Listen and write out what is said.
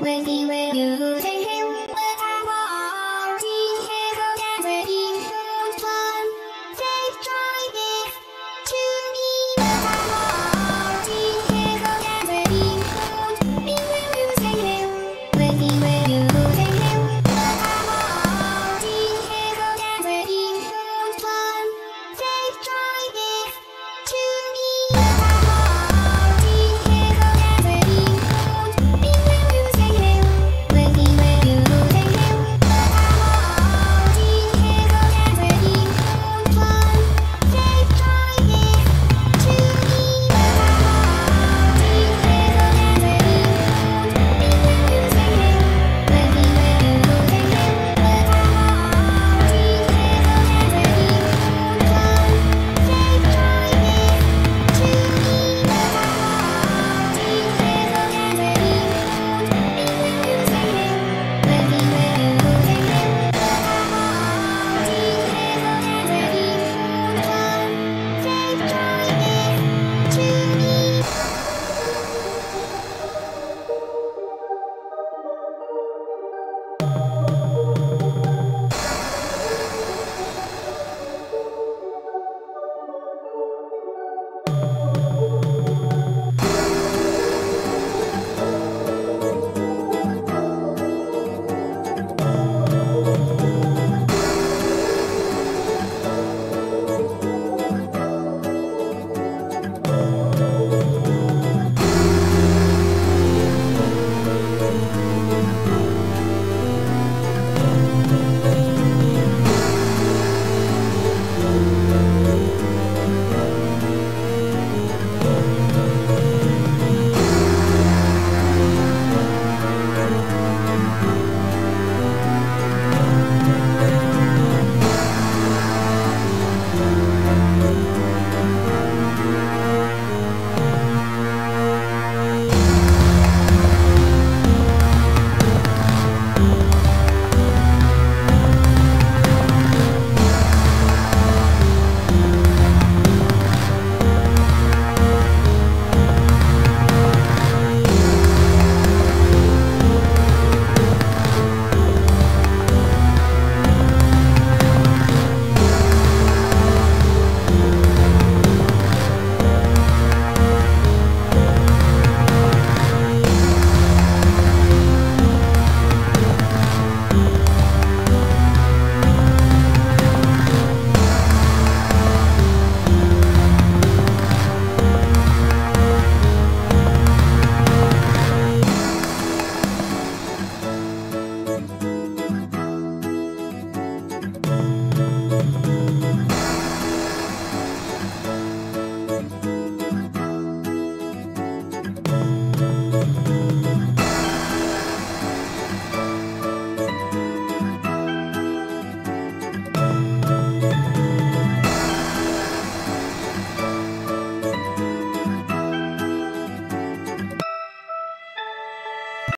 with you.